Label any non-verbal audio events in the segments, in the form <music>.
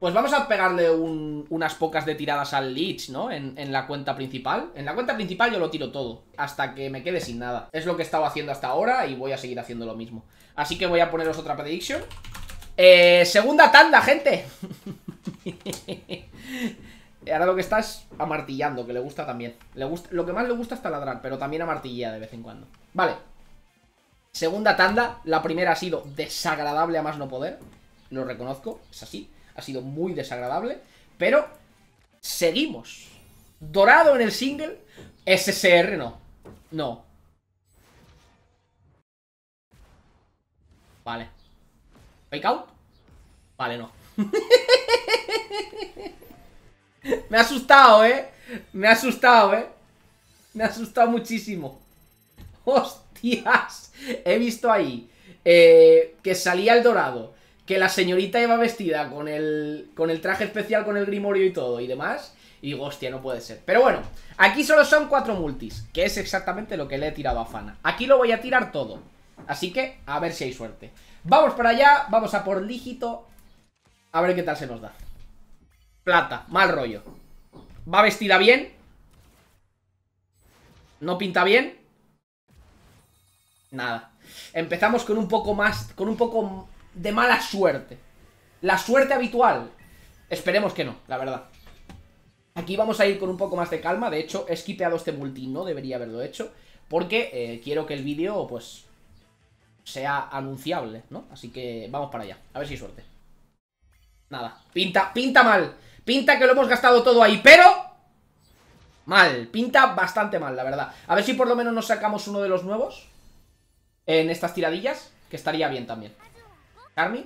Pues vamos a pegarle unas pocas de tiradas al Lich, ¿no? En, la cuenta principal. En la cuenta principal yo lo tiro todo, hasta que me quede sin nada. Es lo que he estado haciendo hasta ahora y voy a seguir haciendo lo mismo. Así que voy a poneros otra prediction. Eh, segunda tanda, gente. <laughs> Ahora lo que está es amartillando, que le gusta también. Le gusta, lo que más le gusta es taladrar, pero también amartilla de vez en cuando. Vale. Segunda tanda. La primera ha sido desagradable a más no poder. Lo reconozco, es así ha sido muy desagradable, pero seguimos. Dorado en el single, SSR no. No. Vale. ¿Fake out? Vale, no. <laughs> Me ha asustado, ¿eh? Me ha asustado, ¿eh? Me ha asustado muchísimo. <laughs> ¡Hostias! He visto ahí eh, que salía el dorado que la señorita iba vestida con el, con el traje especial, con el grimorio y todo y demás. Y digo, hostia, no puede ser. Pero bueno, aquí solo son cuatro multis, que es exactamente lo que le he tirado a Fana. Aquí lo voy a tirar todo. Así que, a ver si hay suerte. Vamos para allá, vamos a por dígito. A ver qué tal se nos da. Plata, mal rollo. Va vestida bien. No pinta bien. Nada. Empezamos con un poco más, con un poco de mala suerte. La suerte habitual. Esperemos que no, la verdad. Aquí vamos a ir con un poco más de calma. De hecho, he skipeado este multi, no debería haberlo hecho. Porque eh, quiero que el vídeo, pues, sea anunciable, ¿no? Así que vamos para allá. A ver si hay suerte. Nada. Pinta, pinta mal. Pinta que lo hemos gastado todo ahí, pero... Mal. Pinta bastante mal, la verdad. A ver si por lo menos nos sacamos uno de los nuevos. En estas tiradillas. Que estaría bien también. Army.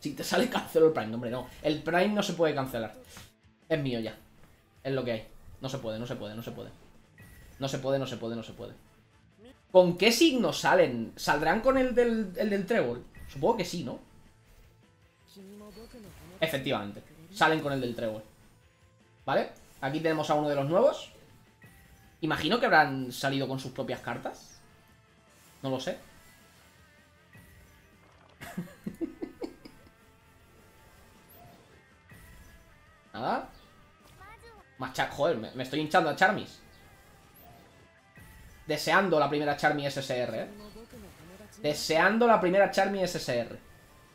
Si te sale cancelo el Prime, hombre, no. El Prime no se puede cancelar. Es mío ya. Es lo que hay. No se puede, no se puede, no se puede. No se puede, no se puede, no se puede. ¿Con qué signos salen? ¿Saldrán con el del, el del trébol? Supongo que sí, ¿no? Efectivamente. Salen con el del trébol. ¿Vale? Aquí tenemos a uno de los nuevos. Imagino que habrán salido con sus propias cartas. No lo sé. <laughs> Nada. Más Joder, me, estoy hinchando a Charmis. Deseando la primera Charmy SSR, ¿eh? Deseando la primera Charmy SSR.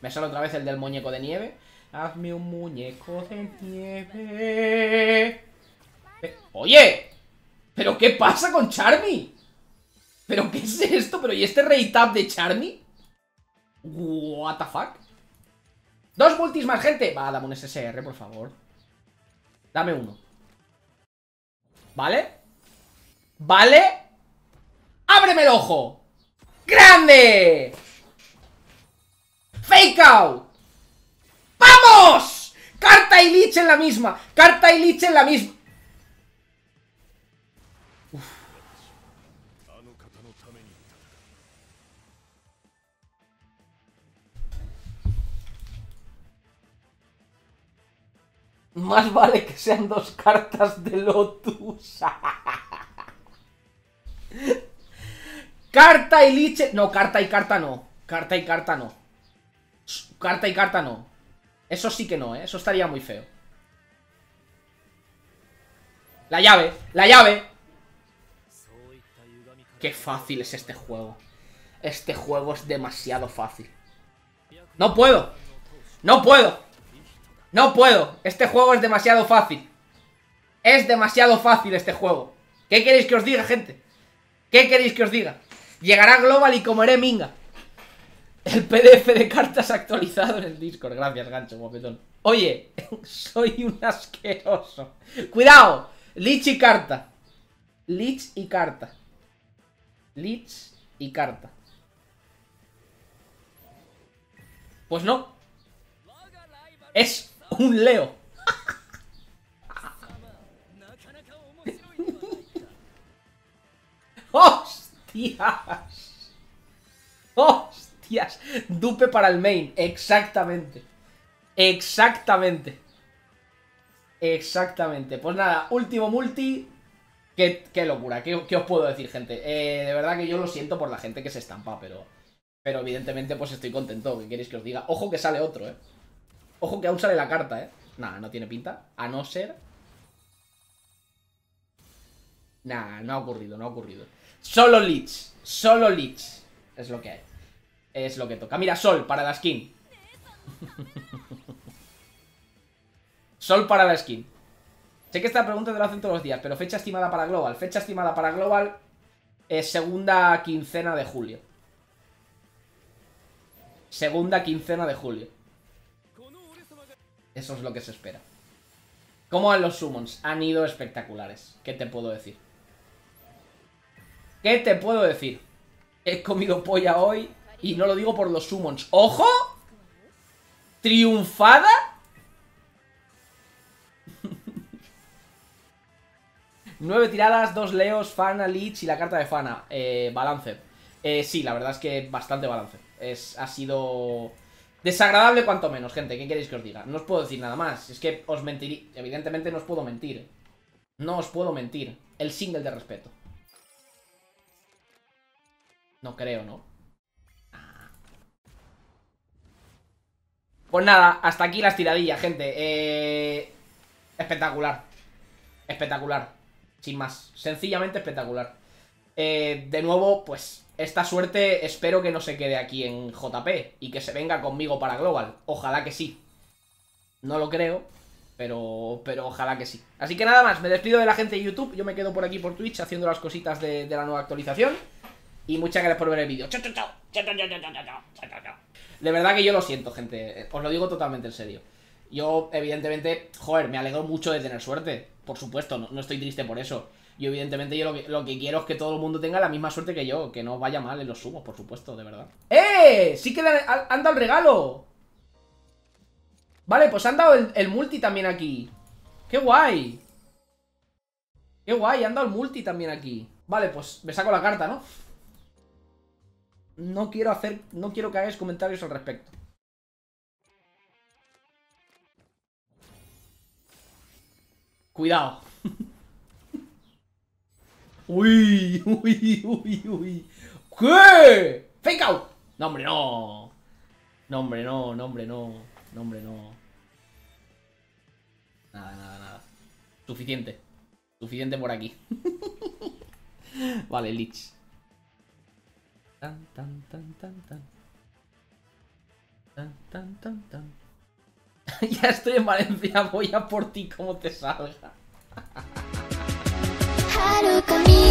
Me sale otra vez el del muñeco de nieve. Hazme un muñeco de nieve. ¡Oye! ¿Pero qué pasa con Charmy? ¿Pero qué es esto? ¿Pero y este rey tap de Charmy? What the fuck? Dos multis más, gente. Va, dame un SSR, por favor. Dame uno. ¿Vale? ¿Vale? ¡Ábreme el ojo! ¡Grande! ¡Fake out! ¡Vamos! Carta y Lich en la misma. Carta y Lich en la misma. Más vale que sean dos cartas de Lotus. carta y liche. No, carta y carta no. Carta y carta no. Carta y carta no. Eso sí que no, ¿eh? Eso estaría muy feo. La llave, la llave. Qué fácil es este juego. Este juego es demasiado fácil. No puedo. No puedo. No puedo. Este juego es demasiado fácil. Es demasiado fácil este juego. ¿Qué queréis que os diga, gente? ¿Qué queréis que os diga? Llegará Global y comeré minga. El PDF de cartas actualizado en el Discord. Gracias, gancho, guapetón. Oye, <laughs> soy un asqueroso. Cuidado. Lich y carta. Lich y carta. Lich y carta. Pues no. Es un Leo. <laughs> ¡Hostias! ¡Hostias! Dupe para el main. Exactamente. Exactamente. Exactamente. Pues nada, último multi. Qué, locura. ¿Qué, os puedo decir, gente? Eh, de verdad que yo lo siento por la gente que se estampa, pero... Pero evidentemente pues estoy contento. ¿Qué queréis que os diga? Ojo que sale otro, ¿eh? Ojo que aún sale la carta, ¿eh? Nada, no tiene pinta. A no ser... Nah, no ha ocurrido, no ha ocurrido. Solo Lich. Solo Lich. Es lo que hay. Es lo que toca. Mira, Sol para la skin. <laughs> Sol para la skin. Sé que esta pregunta te lo hacen todos los días, pero fecha estimada para Global. Fecha estimada para Global es segunda quincena de julio. Segunda quincena de julio. Eso es lo que se espera. ¿Cómo van los summons? Han ido espectaculares. ¿Qué te puedo decir? ¿Qué te puedo decir? He comido polla hoy y no lo digo por los summons. ¡Ojo! ¿Triunfada? <laughs> Nueve tiradas, dos leos, Fana, Lich y la carta de Fana. Eh, balance. Eh, sí, la verdad es que bastante balance. Es, ha sido desagradable cuanto menos, gente. ¿Qué queréis que os diga? No os puedo decir nada más. Es que os mentiría. Evidentemente no os puedo mentir. No os puedo mentir. El single de respeto. No creo, ¿no? Ah. Pues nada, hasta aquí las tiradillas, gente. Eh... Espectacular. Espectacular. Sin más. Sencillamente espectacular. Eh, de nuevo, pues esta suerte espero que no se quede aquí en JP y que se venga conmigo para Global. Ojalá que sí. No lo creo, pero, pero ojalá que sí. Así que nada más, me despido de la gente de YouTube. Yo me quedo por aquí por Twitch haciendo las cositas de, la nueva actualización. Y muchas gracias por ver el vídeo. Chao, chao, chao. Chao, chao, chao, chao, chao, chao. De verdad que yo lo siento, gente. Os lo digo totalmente en serio. Yo, evidentemente, joder, me alegro mucho de tener suerte. Por supuesto, no, no estoy triste por eso. Y evidentemente yo lo que, quiero es que todo el mundo tenga la misma suerte que yo, que no vaya mal en los sumos, por supuesto, de verdad. ¡Eh! Sí que han dado el regalo. Vale, pues han dado el, multi también aquí. ¡Qué guay! ¡Qué guay! Han dado el multi también aquí. Vale, pues me saco la carta, ¿no? No quiero hacer... No quiero que hagáis comentarios al respecto. Cuidado. Uy, uy, uy, uy. ¿Qué? Fake out. No, hombre, no. No, hombre, no, no, hombre, no. No, hombre, no. Nada, nada, nada. Suficiente. Suficiente por aquí. <laughs> vale, Lich. Tan, tan, tan, tan, tan. Tan, tan, tan, tan. <laughs> ya estoy en Valencia, voy a por ti como te salga. る髪